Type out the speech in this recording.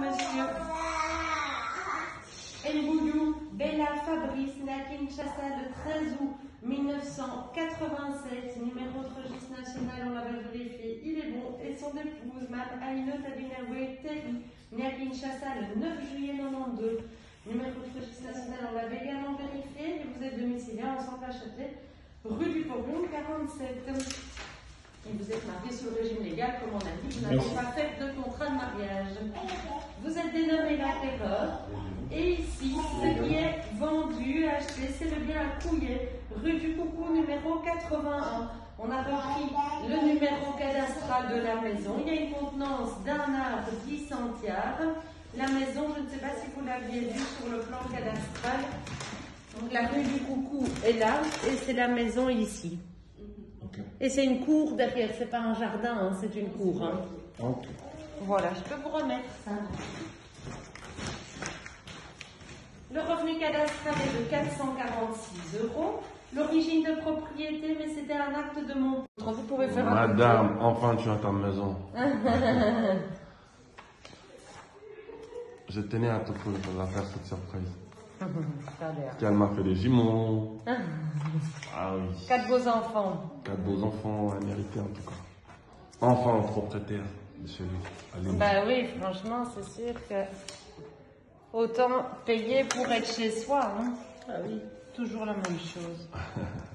monsieur Mboulou Bella Fabrice, né à Kinshasa le 13 août 1987, numéro de registre national, on l'avait vérifié, il est bon, et son épouse, Mme Aïnot Abinawe Terry, née à Kinshasa le 9 juillet 92, numéro de registre national, on l'avait également vérifié, et vous êtes domicilié en Centre-Châtelet, rue du Pognon 47. Et vous êtes marié sous le régime légal, comme on a dit, vous n'avez pas fait de mariage. Vous êtes dénommé l'acquéreur. Et ici, ce qui est vendu, acheté, c'est le bien à Couillet, rue du Coucou, numéro 81. On a repris le numéro cadastral de la maison. Il y a une contenance d'un arbre 10 centiares. La maison, je ne sais pas si vous l'aviez vu sur le plan cadastral. Donc la rue du Coucou est là et c'est la maison ici. Et c'est une cour derrière, c'est pas un jardin, hein, c'est une cour. Hein. Voilà, je peux vous remettre ça. Le revenu cadastral est de 446 euros. L'origine de propriété, mais c'était un acte de montant. Vous pouvez faire un Madame, enfin tu as ta maison. Je tenais à te faire faire cette surprise. Ça a l'air. Elle m'a fait des jumeaux. Ah oui. Quatre beaux enfants. Quatre beaux enfants à mériter en tout cas. Enfin propriétaire de chez. Allez. Bah oui, franchement, c'est sûr que autant payer pour être chez soi. Hein. Ah oui, toujours la même chose.